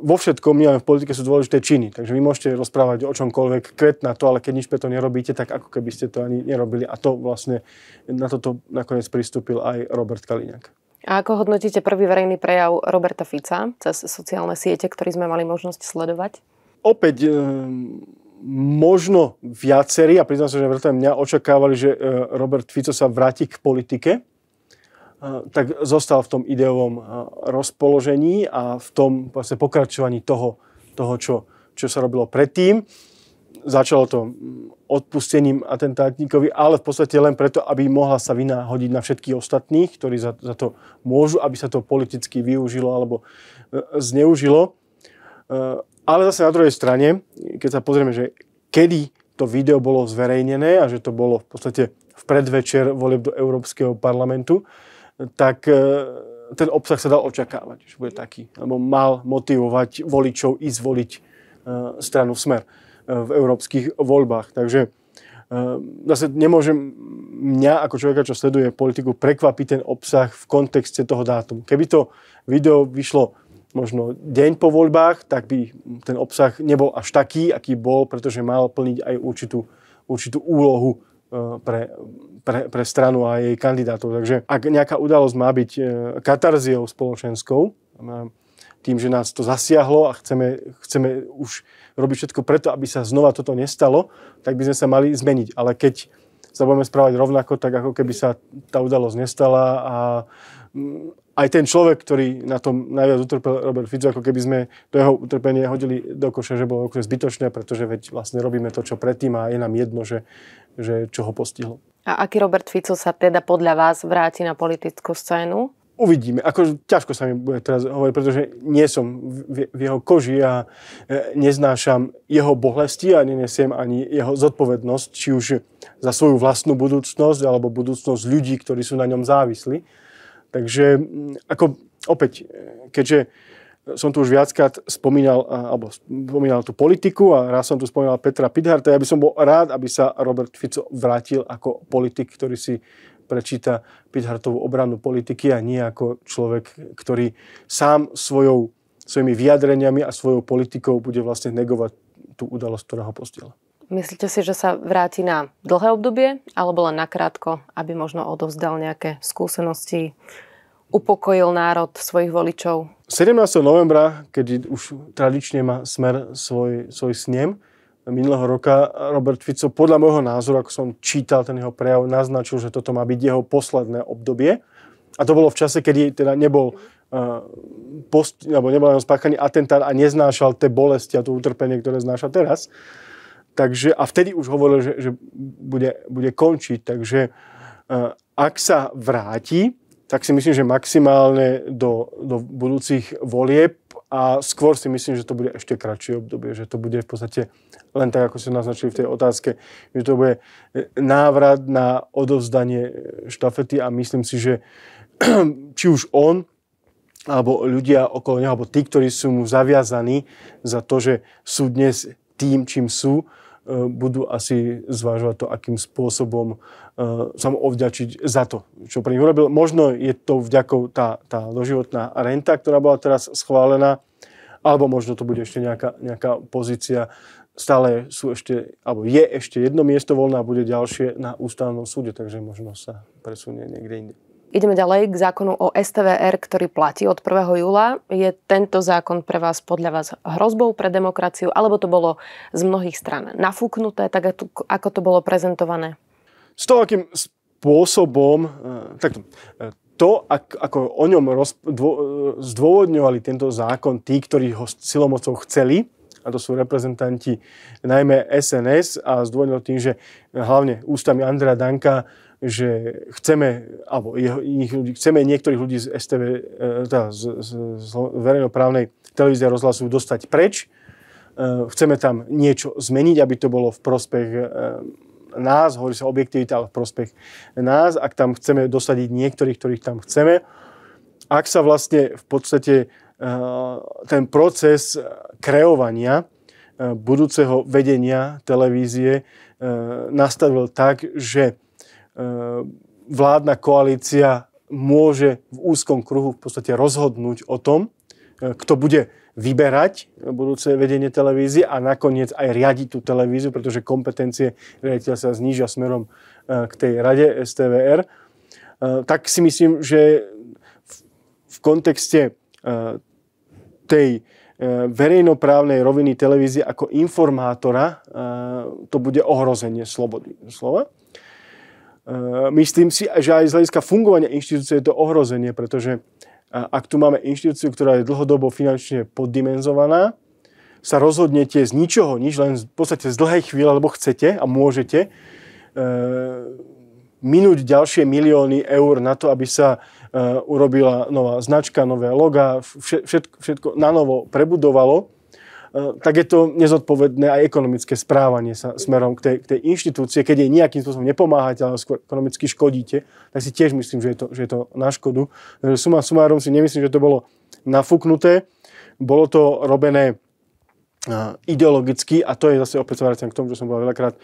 Speaker 3: vo všetkom, nie len v politike, sú dôležité činy. Takže vy môžete rozprávať o čomkoľvek, kvet na to, ale keď nič pre to nerobíte, tak ako keby ste to ani nerobili. A to vlastne, na toto nakoniec pristúpil aj Robert Kaliňák.
Speaker 2: A ako hodnotíte prvý verejný prejav Roberta Fica cez sociálne siete, ktorý sme mali možnosť sledovať?
Speaker 3: Opäť možno viacerí, a priznám sa, že vrátane mňa očakávali, že e, Robert Fico sa vráti k politike, e, tak zostal v tom ideovom e, rozpoložení a v tom vlastne pokračovaní toho, toho čo, čo sa robilo predtým. Začalo to odpustením atentátníkovi, ale v podstate len preto, aby mohla sa vina hodiť na všetkých ostatných, ktorí za, za to môžu, aby sa to politicky využilo alebo zneužilo. Ale zase na druhej strane, keď sa pozrieme, že kedy to video bolo zverejnené a že to bolo v podstate v predvečer volieb do Európskeho parlamentu, tak e, ten obsah sa dal očakávať, že bude taký, alebo mal motivovať voličov ísť voliť e, stranu Smer e, v európskych voľbách. Takže zase nemôžem mňa ako človeka, čo sleduje politiku, prekvapiť ten obsah v kontexte toho dátumu. Keby to video vyšlo možno deň po voľbách, tak by ten obsah nebol až taký, aký bol, pretože mal plniť aj určitú, určitú úlohu e, pre, pre, pre stranu a jej kandidátov. Takže ak nejaká udalosť má byť e, katarziou spoločenskou, tým, že nás to zasiahlo a chceme, chceme už robiť všetko preto, aby sa znova toto nestalo, tak by sme sa mali zmeniť. Ale keď sa budeme správať rovnako, tak ako keby sa tá udalosť nestala a aj ten človek, ktorý na tom najviac utrpel Robert Fico, ako keby sme do jeho utrpenia hodili do koša, že bolo zbytočné, pretože veď vlastne robíme to, čo predtým a je nám jedno, že, že čo ho postihlo.
Speaker 2: A aký Robert Fico sa teda podľa vás vráti na politickú scénu?
Speaker 3: Uvidíme. Ako, ťažko sa mi bude teraz hovoriť, pretože nie som v, v jeho koži a e, neznášam jeho bolesti a nenesiem ani jeho zodpovednosť, či už za svoju vlastnú budúcnosť alebo budúcnosť ľudí, ktorí sú na ňom závislí. Takže ako opäť, keďže som tu už viackrát spomínal, alebo spomínal tú politiku a raz som tu spomínal Petra Pidharta, ja by som bol rád, aby sa Robert Fico vrátil ako politik, ktorý si prečíta Pithartovú obranu politiky a nie ako človek, ktorý sám svojou, svojimi vyjadreniami a svojou politikou bude vlastne negovať tú udalosť, ktorá ho postihla.
Speaker 2: Myslíte si, že sa vráti na dlhé obdobie alebo len nakrátko, aby možno odovzdal nejaké skúsenosti, upokojil národ svojich voličov?
Speaker 3: 17. novembra, keď už tradične má smer svoj, svoj snem, minulého roka Robert Fico, podľa môjho názoru, ako som čítal ten jeho prejav, naznačil, že toto má byť jeho posledné obdobie. A to bolo v čase, kedy teda nebol uh, post, alebo nebol spáchaný atentát a neznášal tie bolesti a to utrpenie, ktoré znáša teraz. Takže, a vtedy už hovoril, že, že bude, bude končiť. Takže uh, ak sa vráti, tak si myslím, že maximálne do, do budúcich volieb a skôr si myslím, že to bude ešte kratšie obdobie, že to bude v podstate len tak, ako ste naznačili v tej otázke, že to bude návrat na odovzdanie štafety a myslím si, že či už on, alebo ľudia okolo neho, alebo tí, ktorí sú mu zaviazaní za to, že sú dnes tým, čím sú, E, budú asi zvážovať to, akým spôsobom e, sa mu ovďačiť za to, čo pre nich urobil. Možno je to vďakou tá, tá doživotná renta, ktorá bola teraz schválená, alebo možno to bude ešte nejaká, nejaká pozícia. Stále sú ešte, alebo je ešte jedno miesto voľné a bude ďalšie na ústavnom súde, takže možno sa presunie niekde inde.
Speaker 2: Ideme ďalej k zákonu o STVR, ktorý platí od 1. júla. Je tento zákon pre vás podľa vás hrozbou pre demokraciu, alebo to bolo z mnohých stran nafúknuté, tak ako to bolo prezentované?
Speaker 3: S toho, akým spôsobom, e, takto, e, to, ako o ňom e, zdôvodňovali tento zákon tí, ktorí ho silomocou chceli, a to sú reprezentanti najmä SNS a zdôvodnil tým, že hlavne ústami Andrea Danka že chceme, alebo iných ľudí, chceme niektorých ľudí z STV, e, teda z, z, z verejnoprávnej televízie a rozhlasu dostať preč. E, chceme tam niečo zmeniť, aby to bolo v prospech e, nás, hovorí sa objektivita, ale v prospech nás, ak tam chceme dosadiť niektorých, ktorých tam chceme. Ak sa vlastne v podstate ten proces kreovania budúceho vedenia televízie nastavil tak, že vládna koalícia môže v úzkom kruhu v podstate rozhodnúť o tom, e, kto bude vyberať budúce vedenie televízie a nakoniec aj riadiť tú televíziu, pretože kompetencie riaditeľa sa znížia smerom k tej rade STVR. Tak si myslím, že v kontexte tej verejnoprávnej roviny televízie ako informátora to bude ohrozenie slobody slova. Eh, myslím si, že aj z hľadiska fungovania inštitúcie je to ohrozenie, pretože eh, ak tu máme inštitúciu, ktorá je dlhodobo finančne poddimenzovaná, sa rozhodnete z ničoho, nič, len v podstate z dlhej chvíle, lebo chcete a môžete, e, minúť ďalšie milióny eur na to, aby sa urobila nová značka, nové loga, všetko, všetko na novo prebudovalo, tak je to nezodpovedné aj ekonomické správanie sa smerom k tej, k tej inštitúcie. Keď jej nejakým spôsobom nepomáhate, ale skôr ekonomicky škodíte, tak si tiež myslím, že je to, že je to na škodu. Suma sumárom si nemyslím, že to bolo nafúknuté. Bolo to robené ideologicky a to je zase opäť k tomu, čo som povedal veľakrát,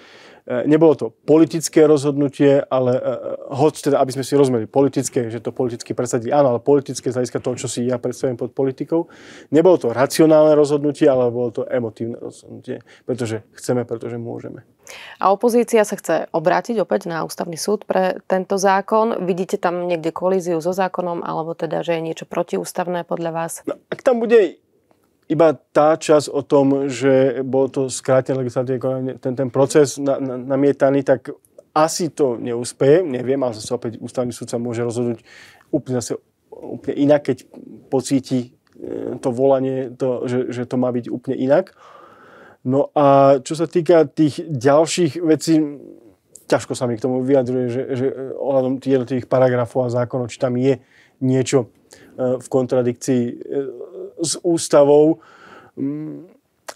Speaker 3: nebolo to politické rozhodnutie, ale e, hoď teda, aby sme si rozumeli, politické, že to politicky presadili, áno, ale politické z hľadiska toho, čo si ja predstavím pod politikou. Nebolo to racionálne rozhodnutie, ale bolo to emotívne rozhodnutie, pretože chceme, pretože môžeme.
Speaker 2: A opozícia sa chce obrátiť opäť na ústavný súd pre tento zákon. Vidíte tam niekde kolíziu so zákonom, alebo teda, že je niečo protiústavné podľa vás?
Speaker 3: No, ak tam bude iba tá časť o tom, že bol to skrátené legislatívne ten, ten proces na, na, namietaný, tak asi to neúspeje, neviem, ale zase opäť ústavný súd sa môže rozhodnúť úplne, zase, úplne inak, keď pocíti e, to volanie, to, že, že to má byť úplne inak. No a čo sa týka tých ďalších vecí, ťažko sa mi k tomu vyjadruje, že, že ohľadom tých jednotlivých paragrafov a zákonov, či tam je niečo e, v kontradikcii e, s ústavou. Mm,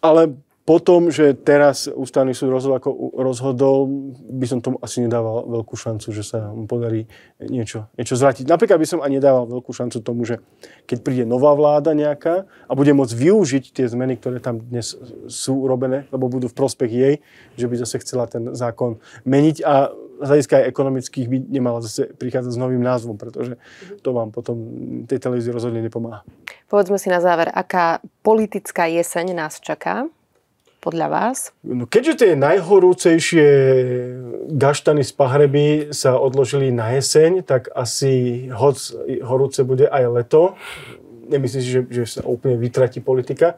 Speaker 3: ale potom, že teraz ústavný súd rozhodol, ako rozhodol, by som tomu asi nedával veľkú šancu, že sa mu podarí niečo, niečo zvrátiť. Napríklad by som ani nedával veľkú šancu tomu, že keď príde nová vláda nejaká a bude môcť využiť tie zmeny, ktoré tam dnes sú urobené, lebo budú v prospech jej, že by zase chcela ten zákon meniť. A z hľadiska aj ekonomických by nemala zase prichádzať s novým názvom, pretože to vám potom tej televízii rozhodne nepomáha.
Speaker 2: Povedzme si na záver, aká politická jeseň nás čaká? podľa vás?
Speaker 3: No keďže tie najhorúcejšie gaštany z pahreby sa odložili na jeseň, tak asi hoc horúce bude aj leto. Nemyslím si, že, že sa úplne vytratí politika.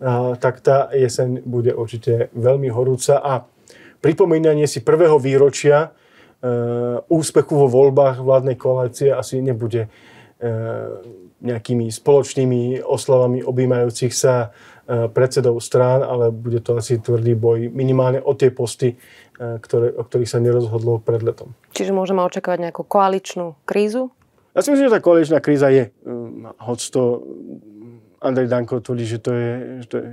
Speaker 3: A, tak tá jeseň bude určite veľmi horúca a pripomínanie si prvého výročia e, úspechu vo voľbách vládnej koalície asi nebude e, nejakými spoločnými oslavami objímajúcich sa e, predsedov strán, ale bude to asi tvrdý boj minimálne o tie posty, e, ktoré, o ktorých sa nerozhodlo pred letom.
Speaker 2: Čiže môžeme očakávať nejakú koaličnú krízu?
Speaker 3: Ja si myslím, že tá koaličná kríza je. Hoď to Andrej Danko tvrdí, že to je, že to je,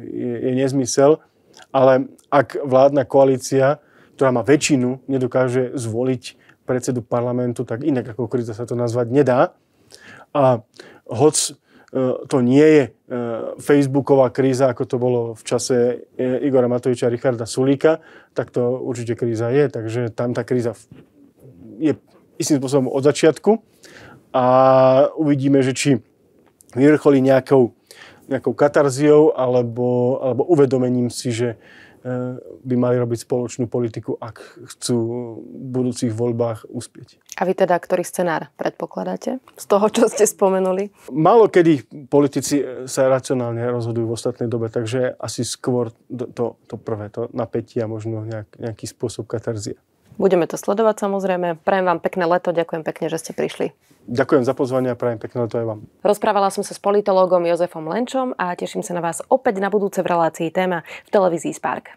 Speaker 3: je nezmysel, ale ak vládna koalícia, ktorá má väčšinu, nedokáže zvoliť predsedu parlamentu, tak inak ako kríza sa to nazvať nedá. A hoc e, to nie je e, facebooková kríza, ako to bolo v čase e, Igora Matoviča a Richarda Sulíka, tak to určite kríza je. Takže tam tá kríza je istým spôsobom od začiatku a uvidíme, že či vyvrcholí nejakou nejakou katarziou alebo, alebo uvedomením si, že e, by mali robiť spoločnú politiku, ak chcú v budúcich voľbách uspieť.
Speaker 2: A vy teda ktorý scenár predpokladáte z toho, čo ste spomenuli?
Speaker 3: Málo kedy politici sa racionálne rozhodujú v ostatnej dobe, takže asi skôr to, to, to prvé, to napätie a možno nejak, nejaký spôsob katarzia.
Speaker 2: Budeme to sledovať samozrejme. Prajem vám pekné leto, ďakujem pekne, že ste prišli.
Speaker 3: Ďakujem za pozvanie a prajem pekné leto aj vám.
Speaker 2: Rozprávala som sa s politológom Jozefom Lenčom a teším sa na vás opäť na budúce v relácii téma v televízii Spark.